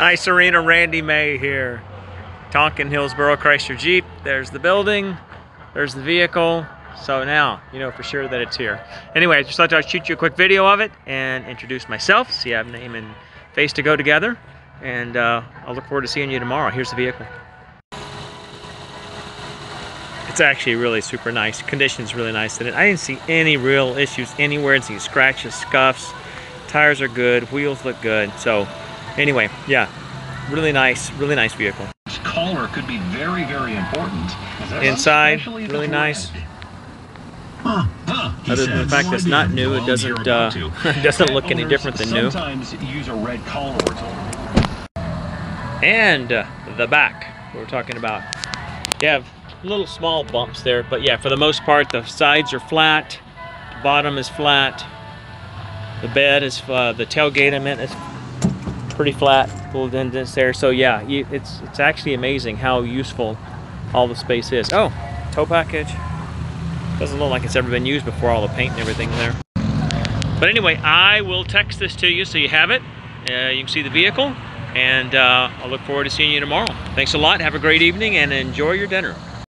Hi Serena Randy May here. Tonkin Hillsboro Chrysler Jeep. There's the building. There's the vehicle. So now you know for sure that it's here. Anyway, I just thought I'd shoot you a quick video of it and introduce myself. So you have name and face to go together. And uh, I'll look forward to seeing you tomorrow. Here's the vehicle. It's actually really super nice. Condition's really nice in it. I didn't see any real issues anywhere. I didn't see scratches, scuffs. Tires are good. Wheels look good. So anyway, yeah, really nice, really nice vehicle. This collar could be very, very important. Inside, really nice. Huh, huh, he Other than the fact that it's not new, it doesn't uh, doesn't look any different than new. Sometimes use a red collar or two. and uh, the back we're talking about you have little small bumps there but yeah for the most part the sides are flat the bottom is flat the bed is uh, the tailgate I meant is pretty flat little indents there so yeah you, it's it's actually amazing how useful all the space is oh tow package doesn't look like it's ever been used before all the paint and everything there but anyway I will text this to you so you have it uh, you can see the vehicle and uh, I'll look forward to seeing you tomorrow. Thanks a lot. Have a great evening and enjoy your dinner.